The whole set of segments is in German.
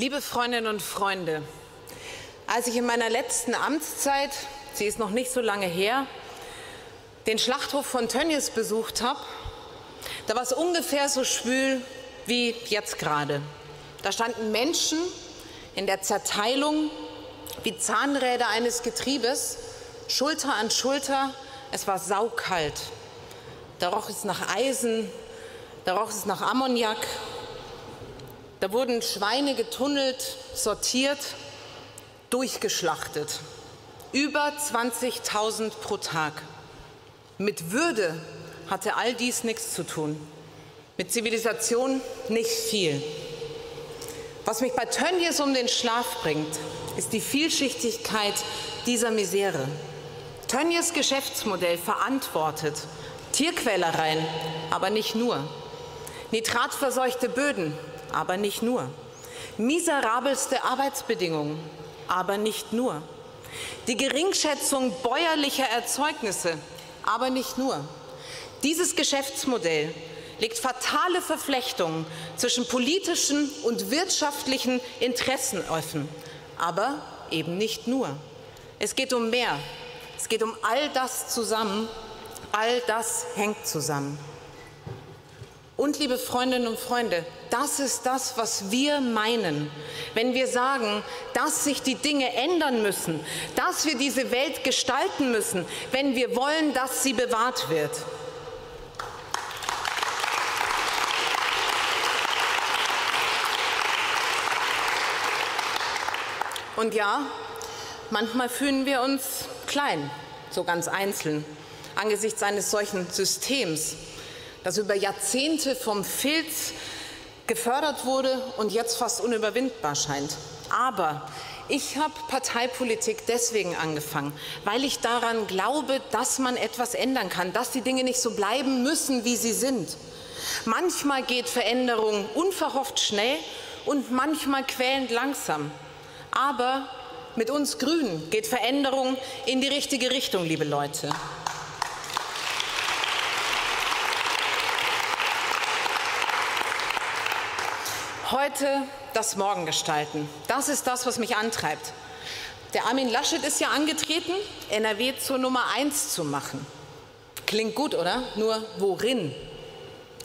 Liebe Freundinnen und Freunde, als ich in meiner letzten Amtszeit, sie ist noch nicht so lange her, den Schlachthof von Tönnies besucht habe, da war es ungefähr so schwül wie jetzt gerade. Da standen Menschen in der Zerteilung wie Zahnräder eines Getriebes, Schulter an Schulter. Es war saukalt. Da roch es nach Eisen, da roch es nach Ammoniak da wurden Schweine getunnelt, sortiert, durchgeschlachtet. Über 20.000 pro Tag. Mit Würde hatte all dies nichts zu tun. Mit Zivilisation nicht viel. Was mich bei Tönnies um den Schlaf bringt, ist die Vielschichtigkeit dieser Misere. Tönnies Geschäftsmodell verantwortet Tierquälereien, aber nicht nur. Nitratverseuchte Böden, aber nicht nur. Miserabelste Arbeitsbedingungen, aber nicht nur. Die Geringschätzung bäuerlicher Erzeugnisse, aber nicht nur. Dieses Geschäftsmodell legt fatale Verflechtungen zwischen politischen und wirtschaftlichen Interessen offen, aber eben nicht nur. Es geht um mehr. Es geht um all das zusammen. All das hängt zusammen. Und liebe Freundinnen und Freunde, das ist das, was wir meinen, wenn wir sagen, dass sich die Dinge ändern müssen, dass wir diese Welt gestalten müssen, wenn wir wollen, dass sie bewahrt wird. Und ja, manchmal fühlen wir uns klein, so ganz einzeln, angesichts eines solchen Systems das über Jahrzehnte vom Filz gefördert wurde und jetzt fast unüberwindbar scheint. Aber ich habe Parteipolitik deswegen angefangen, weil ich daran glaube, dass man etwas ändern kann, dass die Dinge nicht so bleiben müssen, wie sie sind. Manchmal geht Veränderung unverhofft schnell und manchmal quälend langsam. Aber mit uns Grünen geht Veränderung in die richtige Richtung, liebe Leute. Heute das Morgen gestalten. Das ist das, was mich antreibt. Der Armin Laschet ist ja angetreten, NRW zur Nummer eins zu machen. Klingt gut, oder? Nur worin?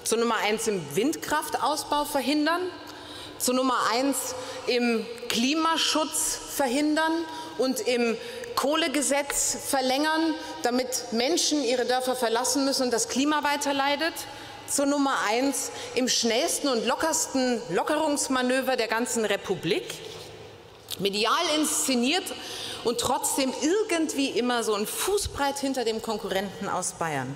Zur Nummer eins im Windkraftausbau verhindern? Zur Nummer eins im Klimaschutz verhindern und im Kohlegesetz verlängern, damit Menschen ihre Dörfer verlassen müssen und das Klima weiter leidet? Zur Nummer eins im schnellsten und lockersten Lockerungsmanöver der ganzen Republik, medial inszeniert und trotzdem irgendwie immer so ein Fußbreit hinter dem Konkurrenten aus Bayern.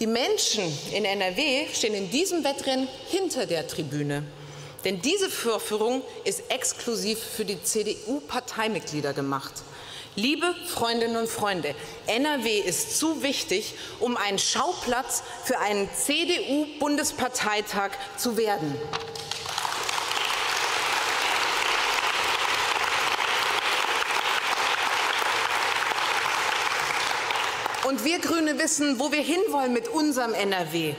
Die Menschen in NRW stehen in diesem Wettrennen hinter der Tribüne. Denn diese Vorführung ist exklusiv für die CDU-Parteimitglieder gemacht. Liebe Freundinnen und Freunde, NRW ist zu wichtig, um ein Schauplatz für einen CDU-Bundesparteitag zu werden. Und wir Grüne wissen, wo wir hinwollen mit unserem NRW.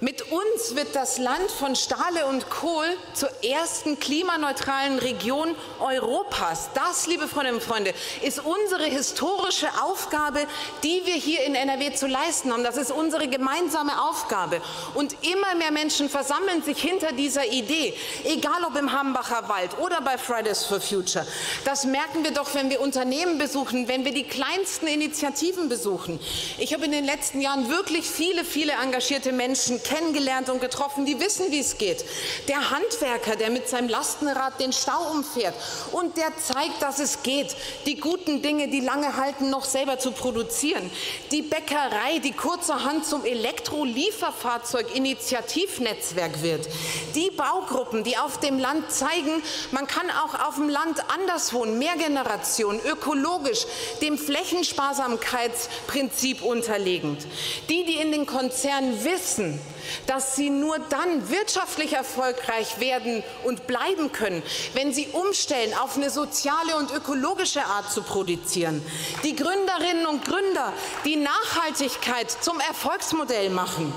Mit uns wird das Land von Stahle und Kohl zur ersten klimaneutralen Region Europas. Das, liebe Freundinnen und Freunde, ist unsere historische Aufgabe, die wir hier in NRW zu leisten haben. Das ist unsere gemeinsame Aufgabe. Und immer mehr Menschen versammeln sich hinter dieser Idee, egal ob im Hambacher Wald oder bei Fridays for Future. Das merken wir doch, wenn wir Unternehmen besuchen, wenn wir die kleinsten Initiativen besuchen. Ich habe in den letzten Jahren wirklich viele, viele engagierte Menschen kennengelernt und getroffen, die wissen, wie es geht. Der Handwerker, der mit seinem Lastenrad den Stau umfährt und der zeigt, dass es geht, die guten Dinge, die lange halten, noch selber zu produzieren. Die Bäckerei, die kurzerhand zum Elektrolieferfahrzeug-Initiativnetzwerk wird. Die Baugruppen, die auf dem Land zeigen, man kann auch auf dem Land anders wohnen, mehr Generationen, ökologisch, dem Flächensparsamkeitsprinzip unterlegend. Die, die in den Konzernen wissen, dass sie nur dann wirtschaftlich erfolgreich werden und bleiben können, wenn sie umstellen, auf eine soziale und ökologische Art zu produzieren. Die Gründerinnen und Gründer, die Nachhaltigkeit zum Erfolgsmodell machen.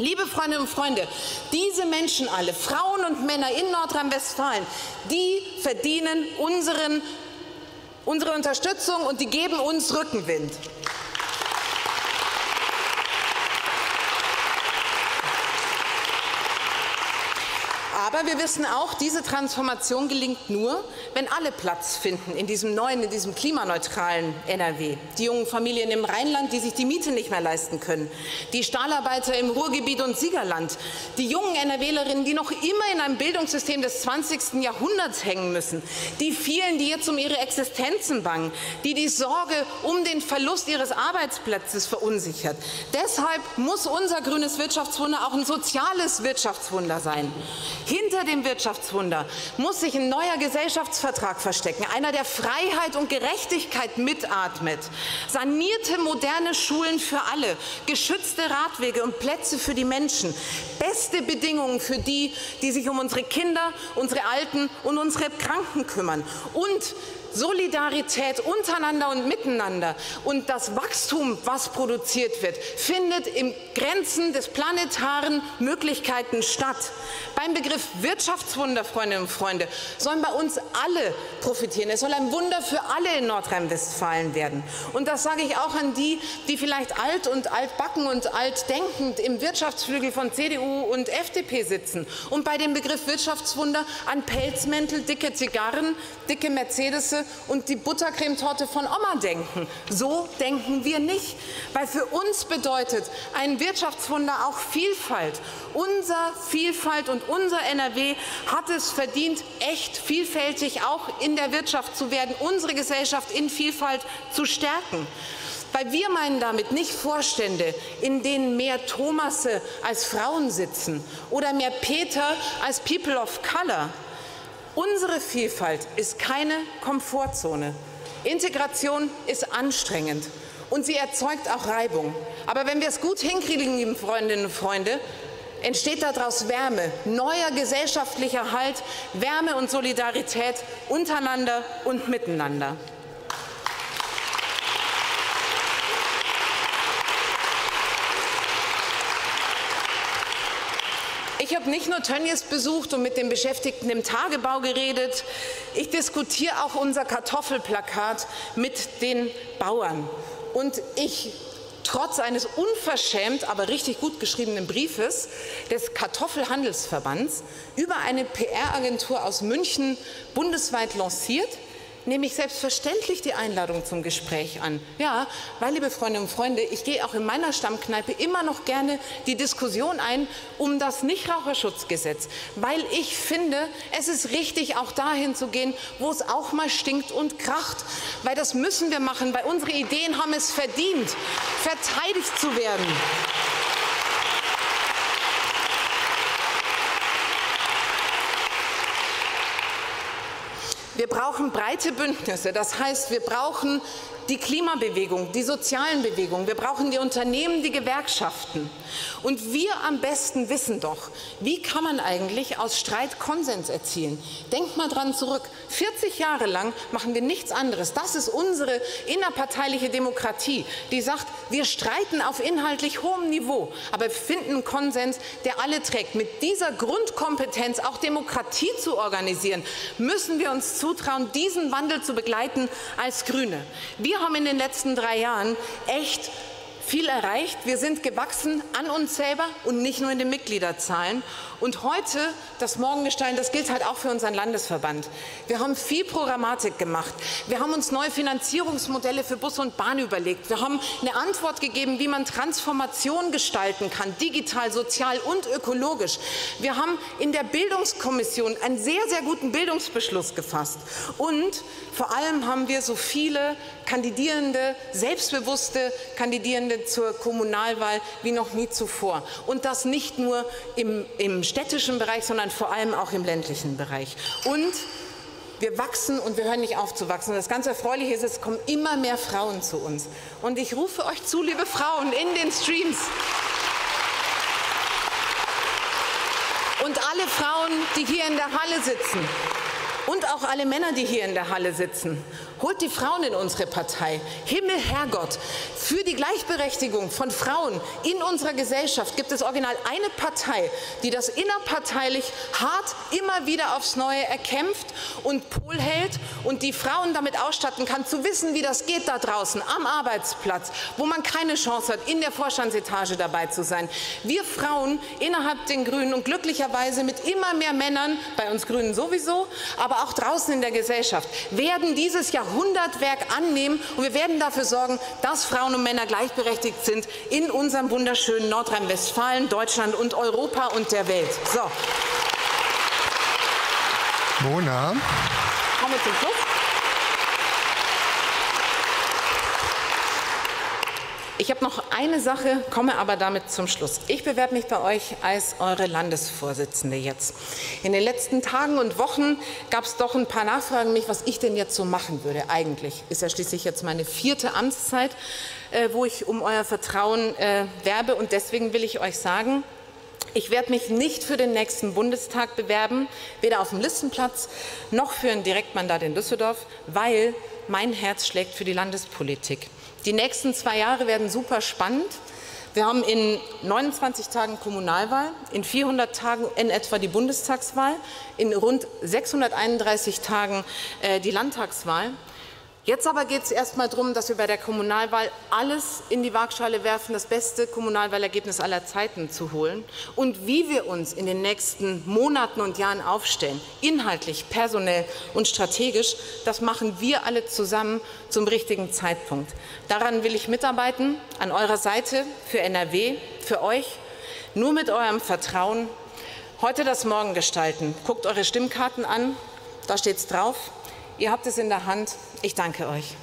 Liebe Freundinnen und Freunde, diese Menschen alle, Frauen und Männer in Nordrhein-Westfalen, die verdienen unseren, unsere Unterstützung und die geben uns Rückenwind. Aber wir wissen auch, diese Transformation gelingt nur, wenn alle Platz finden in diesem neuen, in diesem klimaneutralen NRW. Die jungen Familien im Rheinland, die sich die Miete nicht mehr leisten können. Die Stahlarbeiter im Ruhrgebiet und Siegerland. Die jungen NRWlerinnen, die noch immer in einem Bildungssystem des 20. Jahrhunderts hängen müssen. Die vielen, die jetzt um ihre Existenzen bangen. Die die Sorge um den Verlust ihres Arbeitsplatzes verunsichert. Deshalb muss unser grünes Wirtschaftswunder auch ein soziales Wirtschaftswunder sein. Hinter dem Wirtschaftswunder muss sich ein neuer Gesellschaftsvertrag verstecken, einer, der Freiheit und Gerechtigkeit mitatmet. Sanierte moderne Schulen für alle, geschützte Radwege und Plätze für die Menschen, beste Bedingungen für die, die sich um unsere Kinder, unsere Alten und unsere Kranken kümmern. Und Solidarität untereinander und miteinander und das Wachstum, was produziert wird, findet im Grenzen des planetaren Möglichkeiten statt. Beim Begriff Wirtschaftswunder, Freundinnen und Freunde, sollen bei uns alle profitieren. Es soll ein Wunder für alle in Nordrhein-Westfalen werden. Und das sage ich auch an die, die vielleicht alt und altbacken und altdenkend im Wirtschaftsflügel von CDU und FDP sitzen und bei dem Begriff Wirtschaftswunder an Pelzmäntel, dicke Zigarren, dicke Mercedes und die Buttercremetorte von Oma denken. So denken wir nicht, weil für uns bedeutet ein Wirtschaftswunder auch Vielfalt. Unser Vielfalt und unser NRW hat es verdient, echt vielfältig auch in der Wirtschaft zu werden, unsere Gesellschaft in Vielfalt zu stärken. Weil wir meinen damit nicht Vorstände, in denen mehr Thomasse als Frauen sitzen oder mehr Peter als People of Color. Unsere Vielfalt ist keine Komfortzone. Integration ist anstrengend und sie erzeugt auch Reibung. Aber wenn wir es gut hinkriegen, liebe Freundinnen und Freunde, entsteht daraus Wärme, neuer gesellschaftlicher Halt, Wärme und Solidarität untereinander und miteinander. Ich habe nicht nur Tönnies besucht und mit den Beschäftigten im Tagebau geredet, ich diskutiere auch unser Kartoffelplakat mit den Bauern. Und ich trotz eines unverschämt, aber richtig gut geschriebenen Briefes des Kartoffelhandelsverbands über eine PR-Agentur aus München bundesweit lanciert, nehme ich selbstverständlich die Einladung zum Gespräch an. Ja, weil, liebe Freundinnen und Freunde, ich gehe auch in meiner Stammkneipe immer noch gerne die Diskussion ein um das Nichtraucherschutzgesetz, weil ich finde, es ist richtig, auch dahin zu gehen, wo es auch mal stinkt und kracht, weil das müssen wir machen, weil unsere Ideen haben es verdient, verteidigt zu werden. Wir brauchen breite Bündnisse. Das heißt, wir brauchen die Klimabewegung, die sozialen Bewegungen, wir brauchen die Unternehmen, die Gewerkschaften. Und wir am besten wissen doch, wie kann man eigentlich aus Streit Konsens erzielen. Denkt mal dran zurück. 40 Jahre lang machen wir nichts anderes. Das ist unsere innerparteiliche Demokratie, die sagt, wir streiten auf inhaltlich hohem Niveau, aber finden einen Konsens, der alle trägt. Mit dieser Grundkompetenz auch Demokratie zu organisieren, müssen wir uns zutrauen, diesen Wandel zu begleiten als Grüne. Wir haben in den letzten drei Jahren echt viel erreicht. Wir sind gewachsen an uns selber und nicht nur in den Mitgliederzahlen. Und heute, das Morgengestein, das gilt halt auch für unseren Landesverband. Wir haben viel Programmatik gemacht. Wir haben uns neue Finanzierungsmodelle für Bus und Bahn überlegt. Wir haben eine Antwort gegeben, wie man Transformation gestalten kann, digital, sozial und ökologisch. Wir haben in der Bildungskommission einen sehr, sehr guten Bildungsbeschluss gefasst. Und vor allem haben wir so viele Kandidierende, selbstbewusste Kandidierende zur Kommunalwahl wie noch nie zuvor. Und das nicht nur im, im städtischen Bereich, sondern vor allem auch im ländlichen Bereich. Und wir wachsen und wir hören nicht auf zu wachsen. Das ganz Erfreuliche ist, es kommen immer mehr Frauen zu uns. Und ich rufe euch zu, liebe Frauen, in den Streams. Und alle Frauen, die hier in der Halle sitzen, Und auch alle Männer, die hier in der Halle sitzen. Holt die Frauen in unsere Partei. Himmel, Herrgott, für die Gleichberechtigung von Frauen in unserer Gesellschaft gibt es original eine Partei, die das innerparteilich hart immer wieder aufs Neue erkämpft und Pol hält und die Frauen damit ausstatten kann, zu wissen, wie das geht da draußen am Arbeitsplatz, wo man keine Chance hat, in der Vorstandsetage dabei zu sein. Wir Frauen innerhalb den Grünen und glücklicherweise mit immer mehr Männern, bei uns Grünen sowieso, aber auch draußen in der Gesellschaft, werden dieses Jahrhundertwerk annehmen und wir werden dafür sorgen, dass Frauen und Männer gleichberechtigt sind in unserem wunderschönen Nordrhein-Westfalen, Deutschland und Europa und der Welt. So. Mona. Kommen wir zum Schluss. Ich habe noch eine Sache, komme aber damit zum Schluss. Ich bewerbe mich bei euch als eure Landesvorsitzende jetzt. In den letzten Tagen und Wochen gab es doch ein paar Nachfragen mich, was ich denn jetzt so machen würde. Eigentlich ist ja schließlich jetzt meine vierte Amtszeit, äh, wo ich um euer Vertrauen äh, werbe. Und deswegen will ich euch sagen, ich werde mich nicht für den nächsten Bundestag bewerben, weder auf dem Listenplatz noch für ein Direktmandat in Düsseldorf, weil mein Herz schlägt für die Landespolitik. Die nächsten zwei Jahre werden super spannend. Wir haben in 29 Tagen Kommunalwahl, in 400 Tagen in etwa die Bundestagswahl, in rund 631 Tagen äh, die Landtagswahl. Jetzt aber geht es erst mal darum, dass wir bei der Kommunalwahl alles in die Waagschale werfen, das beste Kommunalwahlergebnis aller Zeiten zu holen. Und wie wir uns in den nächsten Monaten und Jahren aufstellen, inhaltlich, personell und strategisch, das machen wir alle zusammen zum richtigen Zeitpunkt. Daran will ich mitarbeiten, an eurer Seite, für NRW, für euch, nur mit eurem Vertrauen. Heute das Morgen gestalten. Guckt eure Stimmkarten an, da steht es drauf. Ihr habt es in der Hand. Ich danke euch.